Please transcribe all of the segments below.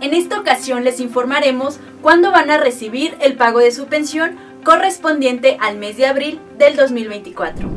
En esta ocasión les informaremos cuándo van a recibir el pago de su pensión correspondiente al mes de abril del 2024.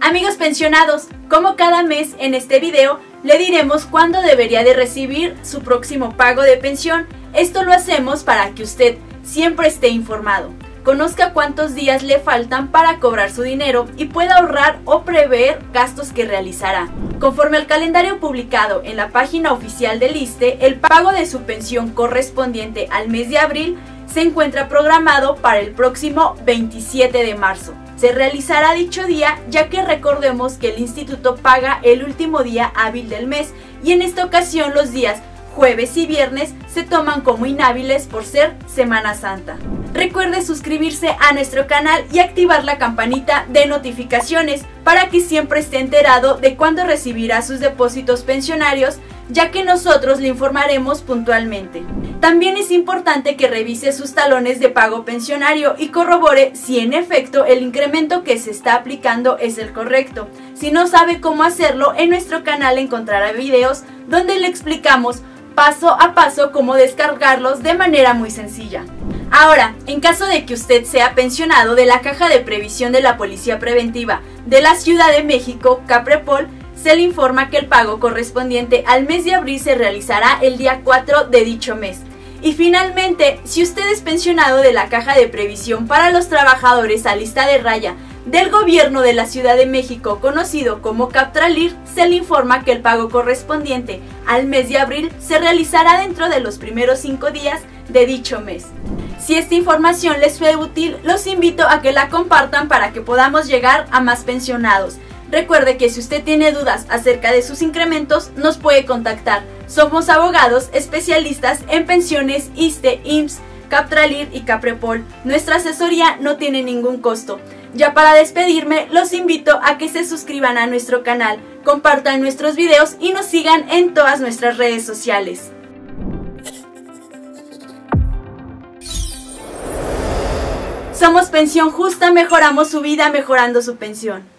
Amigos pensionados, como cada mes en este video le diremos cuándo debería de recibir su próximo pago de pensión. Esto lo hacemos para que usted siempre esté informado, conozca cuántos días le faltan para cobrar su dinero y pueda ahorrar o prever gastos que realizará. Conforme al calendario publicado en la página oficial del ISTE, el pago de su pensión correspondiente al mes de abril se encuentra programado para el próximo 27 de marzo. Se realizará dicho día ya que recordemos que el instituto paga el último día hábil del mes y en esta ocasión los días jueves y viernes se toman como inhábiles por ser Semana Santa. Recuerde suscribirse a nuestro canal y activar la campanita de notificaciones para que siempre esté enterado de cuándo recibirá sus depósitos pensionarios ya que nosotros le informaremos puntualmente. También es importante que revise sus talones de pago pensionario y corrobore si en efecto el incremento que se está aplicando es el correcto. Si no sabe cómo hacerlo, en nuestro canal encontrará videos donde le explicamos paso a paso cómo descargarlos de manera muy sencilla. Ahora, en caso de que usted sea pensionado de la Caja de Previsión de la Policía Preventiva de la Ciudad de México, Caprepol, se le informa que el pago correspondiente al mes de abril se realizará el día 4 de dicho mes. Y finalmente, si usted es pensionado de la Caja de Previsión para los Trabajadores a lista de raya del gobierno de la Ciudad de México, conocido como Captralir, se le informa que el pago correspondiente al mes de abril se realizará dentro de los primeros cinco días de dicho mes. Si esta información les fue útil, los invito a que la compartan para que podamos llegar a más pensionados. Recuerde que si usted tiene dudas acerca de sus incrementos, nos puede contactar. Somos abogados especialistas en pensiones ISTE, IMSS, Captralir y Caprepol. Nuestra asesoría no tiene ningún costo. Ya para despedirme, los invito a que se suscriban a nuestro canal, compartan nuestros videos y nos sigan en todas nuestras redes sociales. Somos Pensión Justa, mejoramos su vida mejorando su pensión.